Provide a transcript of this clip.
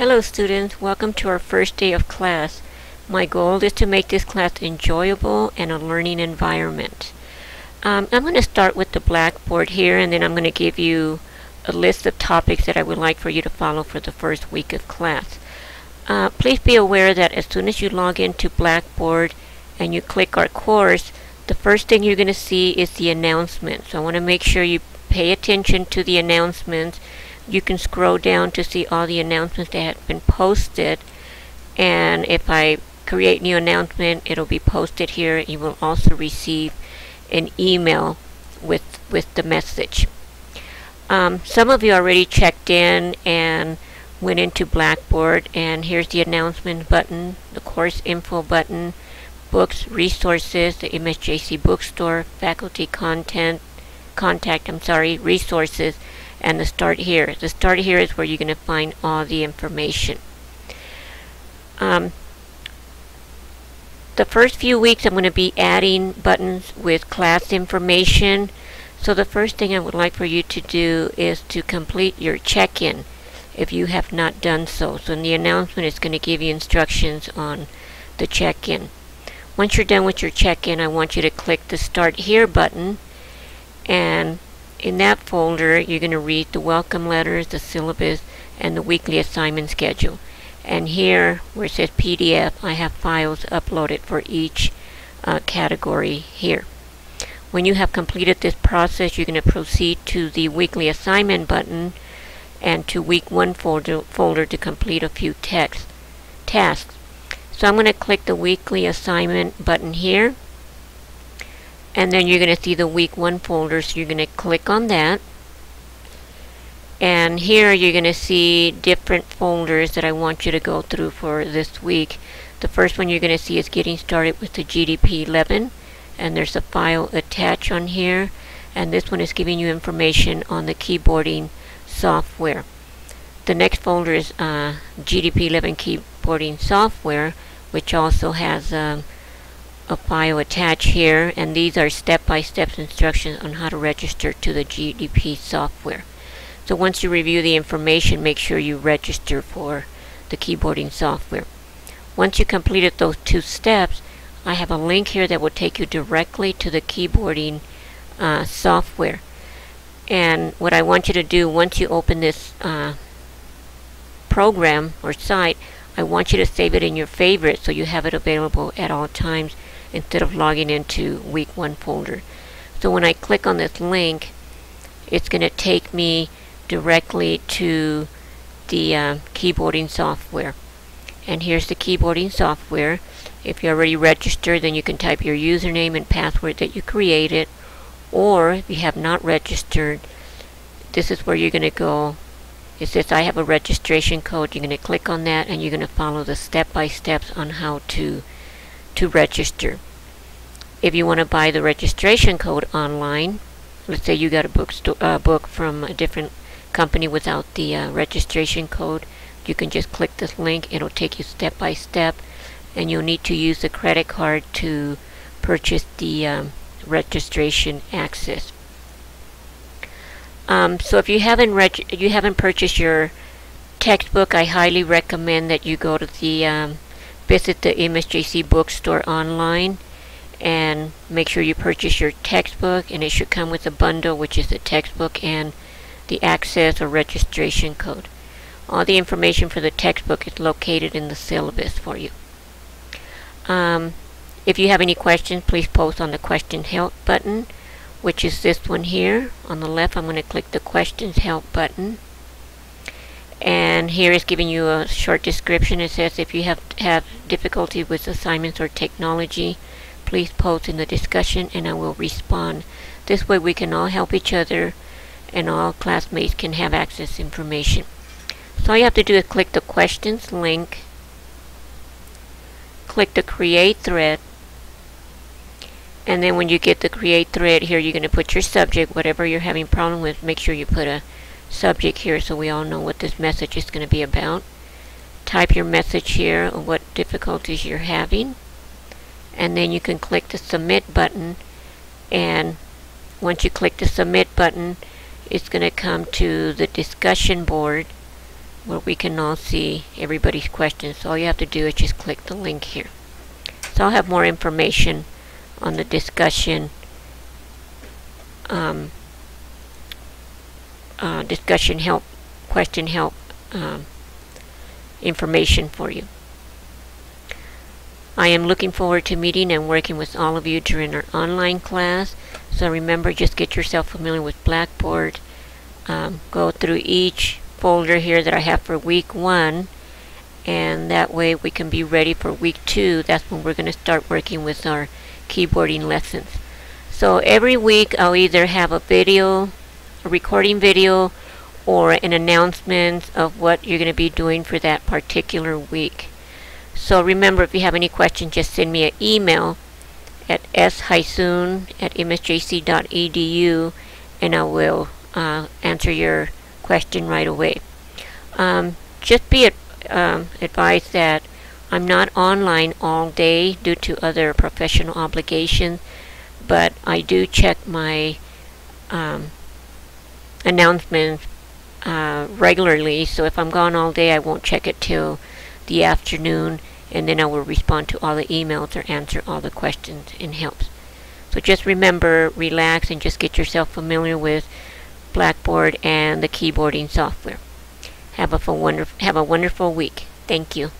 Hello students, welcome to our first day of class. My goal is to make this class enjoyable and a learning environment. Um, I'm going to start with the blackboard here and then I'm going to give you a list of topics that I would like for you to follow for the first week of class. Uh, please be aware that as soon as you log into Blackboard and you click our course, the first thing you're going to see is the announcement. So I want to make sure you pay attention to the announcements you can scroll down to see all the announcements that have been posted. And if I create new announcement it'll be posted here. You will also receive an email with with the message. Um, some of you already checked in and went into Blackboard and here's the announcement button the course info button books resources the MSJC bookstore faculty content contact I'm sorry resources and the start here. The start here is where you're going to find all the information. Um, the first few weeks I'm going to be adding buttons with class information. So the first thing I would like for you to do is to complete your check-in if you have not done so. So in the announcement it's going to give you instructions on the check-in. Once you're done with your check-in I want you to click the start here button and in that folder, you're going to read the welcome letters, the syllabus, and the weekly assignment schedule. And here, where it says PDF, I have files uploaded for each uh, category here. When you have completed this process, you're going to proceed to the weekly assignment button and to week one folder, folder to complete a few text, tasks. So I'm going to click the weekly assignment button here and then you're going to see the week one folder so you're going to click on that. And here you're going to see different folders that I want you to go through for this week. The first one you're going to see is getting started with the GDP 11 and there's a file attached on here. And this one is giving you information on the keyboarding software. The next folder is uh, GDP 11 keyboarding software which also has um, a file attached here and these are step-by-step -step instructions on how to register to the GDP software. So once you review the information make sure you register for the keyboarding software. Once you completed those two steps I have a link here that will take you directly to the keyboarding uh, software and what I want you to do once you open this uh, program or site I want you to save it in your favorites so you have it available at all times instead of logging into week one folder. So when I click on this link, it's going to take me directly to the uh, keyboarding software. And here's the keyboarding software. If you're already registered, then you can type your username and password that you created. Or if you have not registered, this is where you're going to go. It says I have a registration code. You're going to click on that and you're going to follow the step-by-steps on how to to register. If you want to buy the registration code online, let's say you got a book, uh, book from a different company without the uh, registration code, you can just click this link. It'll take you step by step, and you'll need to use the credit card to purchase the um, registration access. Um, so if you haven't you haven't purchased your textbook, I highly recommend that you go to the um, visit the MSJC bookstore online and make sure you purchase your textbook and it should come with a bundle which is the textbook and the access or registration code. All the information for the textbook is located in the syllabus for you. Um, if you have any questions, please post on the question help button, which is this one here. On the left, I'm going to click the questions help button and here is giving you a short description. It says if you have have difficulty with assignments or technology, please post in the discussion and I will respond. This way we can all help each other and all classmates can have access information. So all you have to do is click the questions link, click the create thread, and then when you get the create thread here you're going to put your subject, whatever you're having problem with, make sure you put a subject here so we all know what this message is going to be about. Type your message here of what difficulties you're having and then you can click the submit button and once you click the submit button it's going to come to the discussion board where we can all see everybody's questions. So all you have to do is just click the link here. So I'll have more information on the discussion um, uh, discussion help, question help um, information for you. I am looking forward to meeting and working with all of you during our online class. So remember, just get yourself familiar with Blackboard. Um, go through each folder here that I have for week one. And that way we can be ready for week two. That's when we're going to start working with our keyboarding lessons. So every week I'll either have a video, recording video, or an announcement of what you're going to be doing for that particular week. So remember, if you have any questions, just send me an email at shuyssoon at msjc.edu and I will uh, answer your question right away. Um, just be ad um, advised that I'm not online all day due to other professional obligations, but I do check my um, announcements uh, regularly. So if I'm gone all day, I won't check it till the afternoon and then I will respond to all the emails or answer all the questions and helps. So just remember, relax and just get yourself familiar with Blackboard and the keyboarding software. Have a, wonderful, have a wonderful week. Thank you.